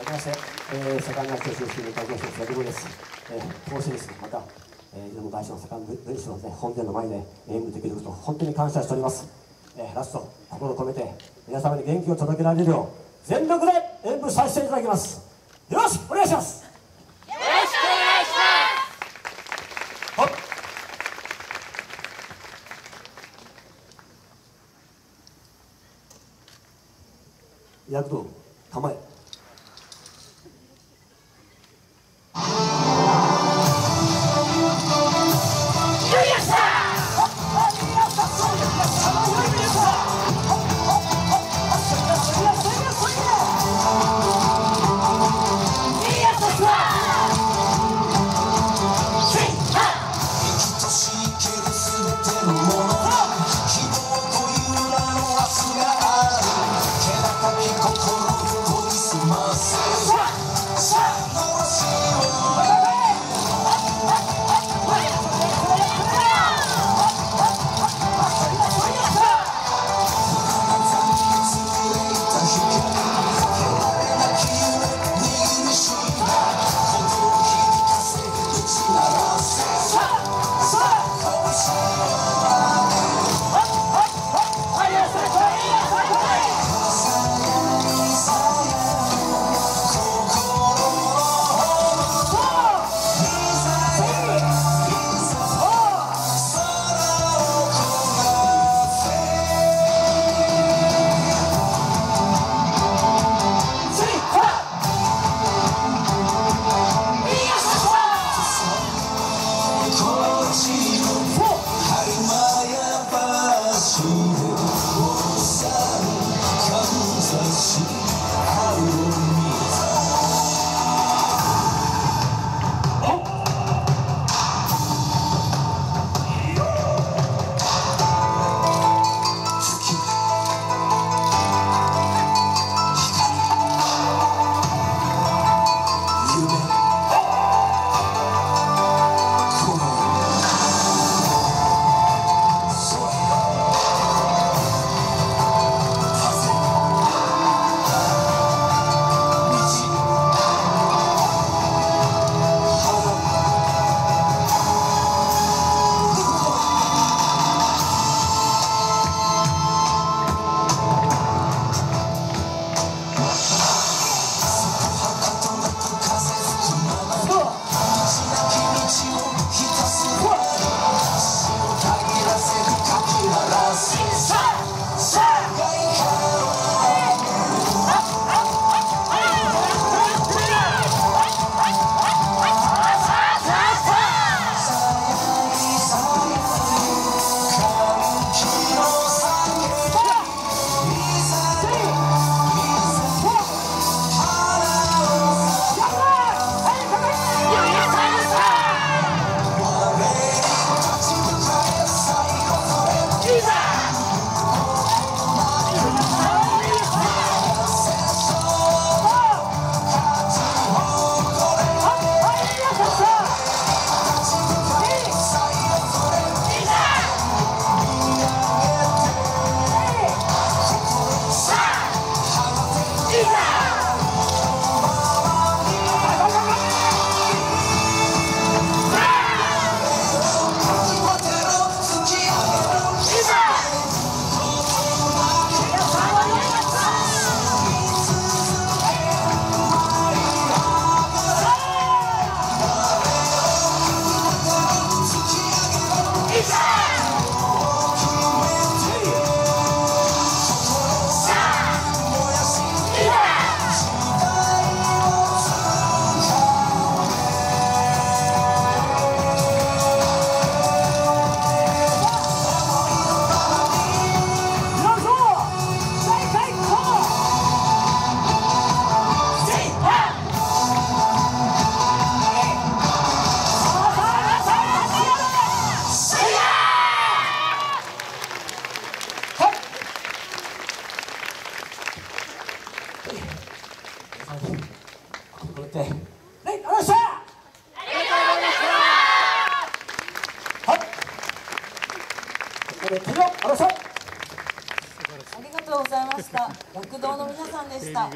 改めまして、えー、セカンドナイト出身の会長の佐々木です。えー、講師です。また、えー、出雲大師のセカンド文章の、ね、本殿の前で演舞できること本当に感謝しております。えー、ラスト、心を込めて、皆様に元気を届けられるよう、全力で演舞させていただきます。よろしくお願いしますよろしくお願いします躍動構えはい、ありがとうございました。ありがとうございました。はい。ここで手を下ろしありがとうございました。学童の皆さんでした。